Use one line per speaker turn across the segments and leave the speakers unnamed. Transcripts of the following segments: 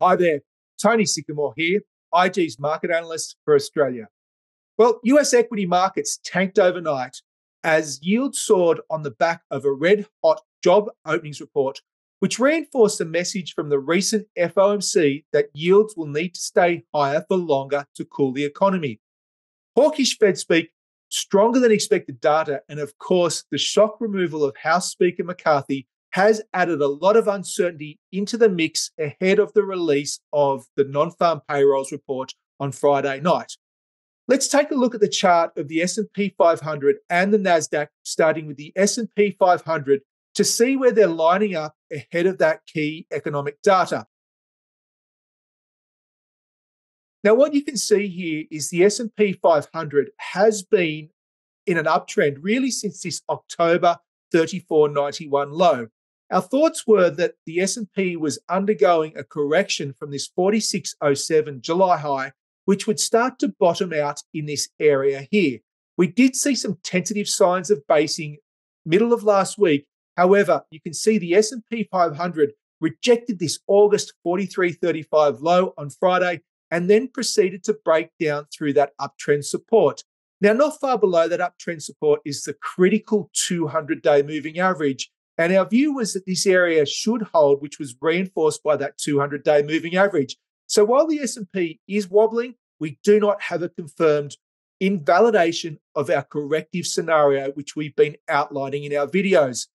Hi there, Tony Sycamore here, IG's market analyst for Australia. Well, US equity markets tanked overnight as yields soared on the back of a red hot job openings report, which reinforced the message from the recent FOMC that yields will need to stay higher for longer to cool the economy. Hawkish Fed speak, stronger than expected data, and of course, the shock removal of House Speaker McCarthy has added a lot of uncertainty into the mix ahead of the release of the non-farm payrolls report on Friday night. Let's take a look at the chart of the S&P 500 and the Nasdaq starting with the S&P 500 to see where they're lining up ahead of that key economic data. Now what you can see here is the S&P 500 has been in an uptrend really since this October 34.91 low. Our thoughts were that the S&P was undergoing a correction from this 4607 July high, which would start to bottom out in this area here. We did see some tentative signs of basing middle of last week. However, you can see the S&P 500 rejected this August 4335 low on Friday and then proceeded to break down through that uptrend support. Now, not far below that uptrend support is the critical 200 day moving average, and our view was that this area should hold, which was reinforced by that 200-day moving average. So while the S&P is wobbling, we do not have a confirmed invalidation of our corrective scenario, which we've been outlining in our videos.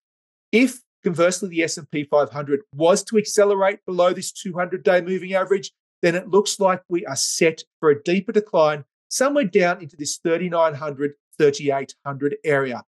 If conversely the S&P 500 was to accelerate below this 200-day moving average, then it looks like we are set for a deeper decline somewhere down into this 3900 3800 area.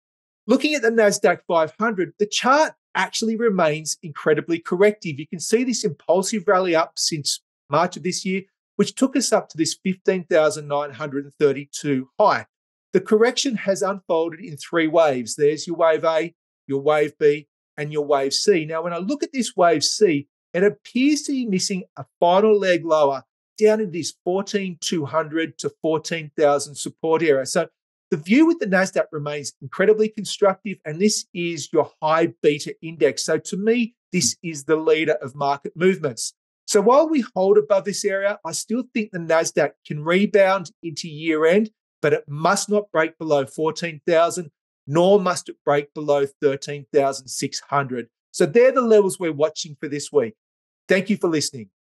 Looking at the NASDAQ 500, the chart actually remains incredibly corrective. You can see this impulsive rally up since March of this year, which took us up to this 15,932 high. The correction has unfolded in three waves. There's your wave A, your wave B, and your wave C. Now, when I look at this wave C, it appears to be missing a final leg lower down in this 14,200 to 14,000 support area. So the view with the NASDAQ remains incredibly constructive, and this is your high beta index. So to me, this is the leader of market movements. So while we hold above this area, I still think the NASDAQ can rebound into year end, but it must not break below 14,000, nor must it break below 13,600. So they're the levels we're watching for this week. Thank you for listening.